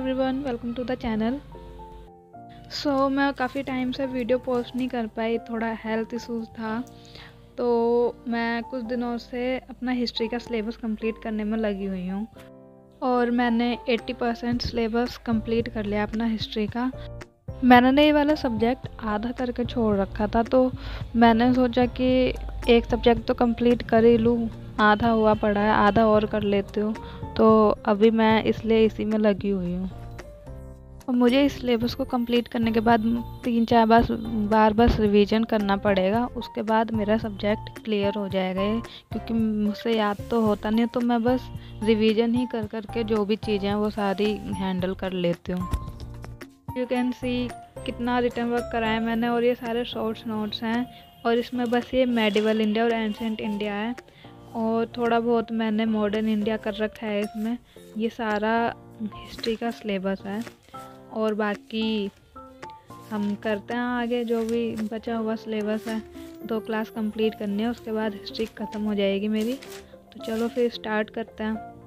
Everyone welcome to the channel so मैं काफ़ी time से वीडियो पोस्ट नहीं कर पाई, थोड़ा हेल्थ इशूज़ था। तो मैं कुछ दिनों से अपना हिस्ट्री का सिलेबस कंप्लीट करने में लगी हुई हूँ। और मैंने 80 परसेंट सिलेबस कंप्लीट कर लिया अपना हिस्ट्री का। मैंने ये वाला सब्जेक्ट आधा करके छोड़ रखा था तो मैंने सोचा कि एक सब्जेक्ट तो कंप्लीट कर ही लूँ। आधा हुआ पड़ा है, आधा और कर लेती हूँ। तो अभी मैं इसलिए इसी में लगी हुई हूँ। और मुझे इस सिलेबस को कंप्लीट करने के बाद तीन चार बार बार बस रिवीजन करना पड़ेगा। उसके बाद मेरा सब्जेक्ट क्लियर हो जाएगा क्योंकि मुझसे याद तो होता नहीं तो मैं बस रिवीजन ही कर कर के जो भी चीज़ें हैं वो सारी हैंडल कर लेती हूँ। यू कैन सी कितना रिटर्न वर्क कराया मैंने और ये सारे शॉर्ट्स नोट्स हैं। और इसमें बस ये मेडिवल इंडिया और एंशेंट इंडिया है। और थोड़ा बहुत मैंने मॉडर्न इंडिया कर रखा है इसमें। ये सारा हिस्ट्री का सिलेबस है। और बाकी हम करते हैं आगे जो भी बचा हुआ सिलेबस है। दो क्लास कंप्लीट करनी है, उसके बाद हिस्ट्री ख़त्म हो जाएगी मेरी। तो चलो फिर स्टार्ट करते हैं।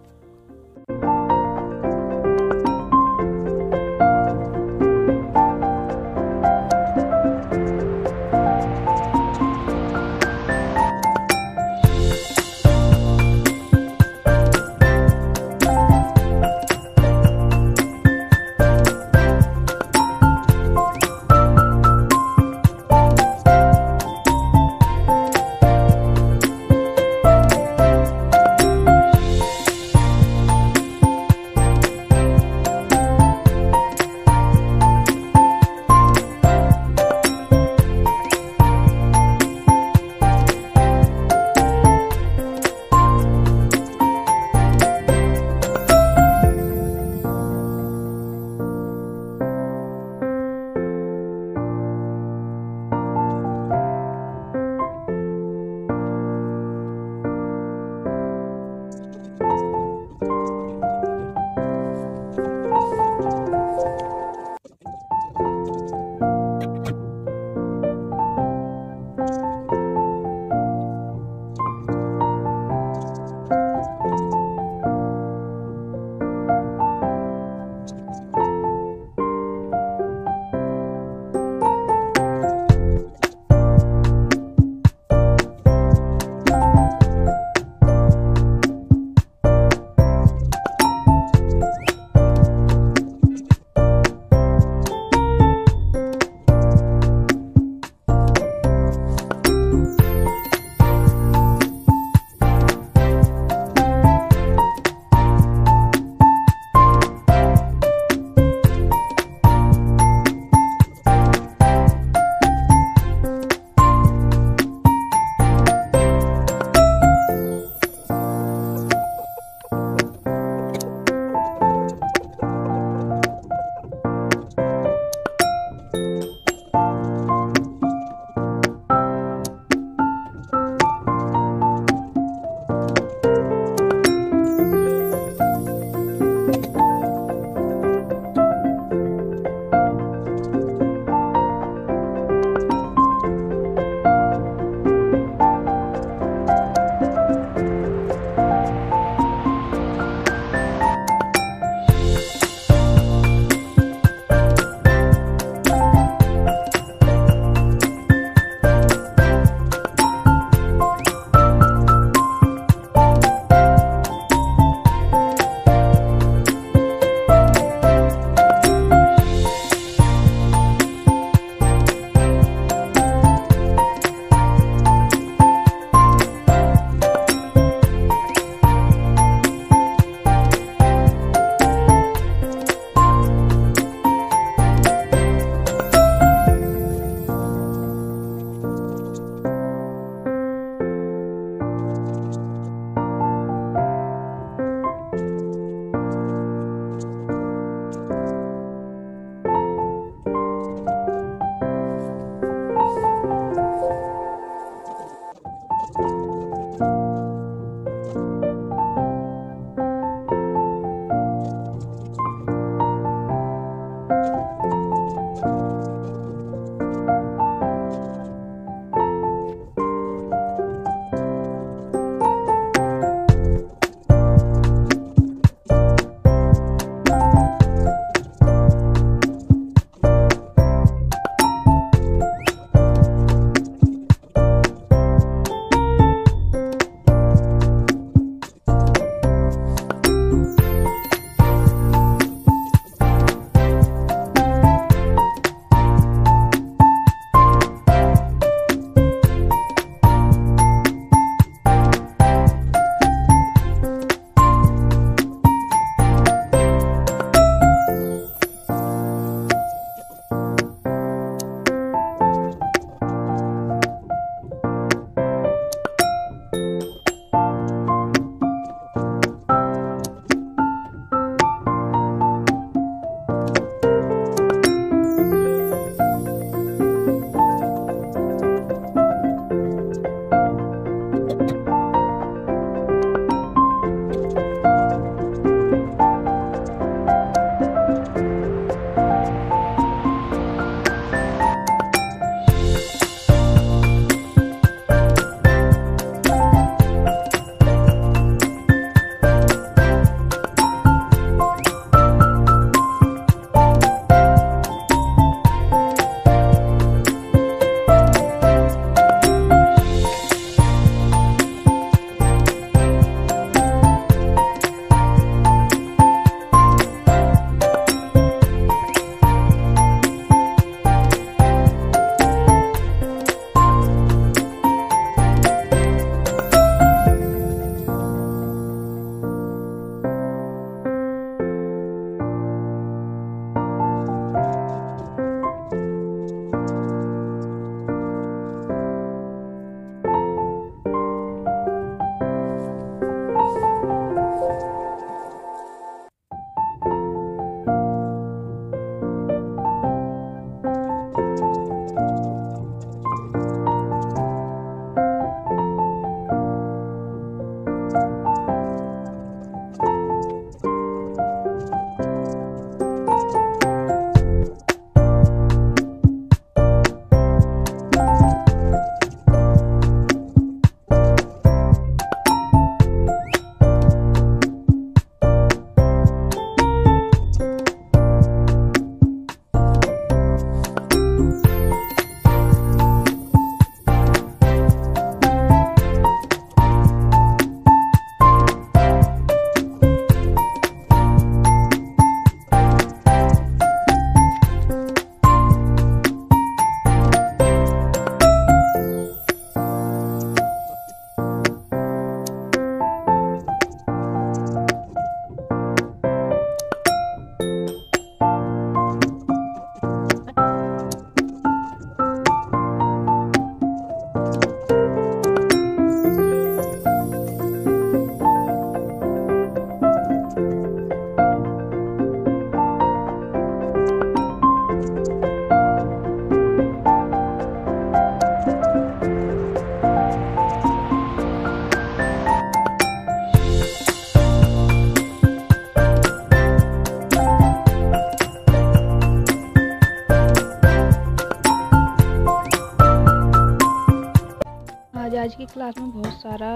क्लास में बहुत सारा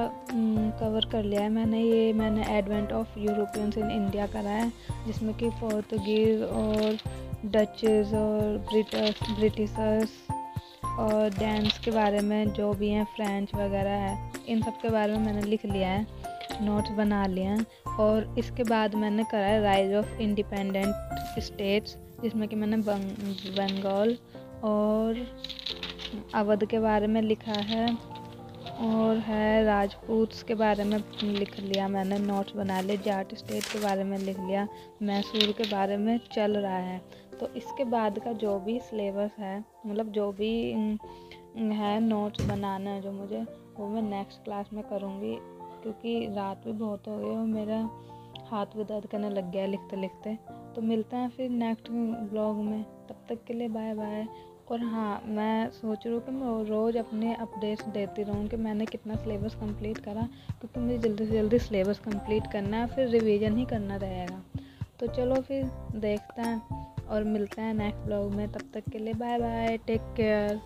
कवर कर लिया है मैंने। ये मैंने advent of Europeans in India करा है, जिसमें कि पोर्तुगीज़ और डचेस और ब्रिटस ब्रिटिशर्स और डैंस के बारे में जो भी हैं फ्रेंच वगैरह है, इन सब के बारे में मैंने लिख लिया है नोट्स बना लिए हैं। और इसके बाद मैंने करा है राइज ऑफ़ इंडिपेंडेंट स्टेट्स जिसमें कि मैंने बंगाल और अवध के बारे में लिखा है। और है राजपूत के बारे में लिख लिया मैंने नोट्स बना लिए, जाट स्टेट के बारे में लिख लिया, मैसूर के बारे में चल रहा है। तो इसके बाद का जो भी सिलेबस है मतलब जो भी है नोट्स बनाना जो मुझे, वो मैं नेक्स्ट क्लास में करूँगी, क्योंकि रात भी बहुत हो गई और मेरा हाथ भी दर्द करने लग गया लिखते लिखते तो मिलते हैं फिर नेक्स्ट ब्लॉग में, तब तक के लिए बाय बाय और हाँ मैं सोच रही हूँ कि मैं रोज़ अपने अपडेट्स देती रहूँ कि मैंने कितना सिलेबस कंप्लीट करा, क्योंकि मुझे जल्दी से जल्दी सिलेबस कंप्लीट करना है, फिर रिवीजन ही करना रहेगा। तो चलो फिर देखते हैं और मिलते हैं नेक्स्ट ब्लॉग में, तब तक के लिए बाय बाय टेक केयर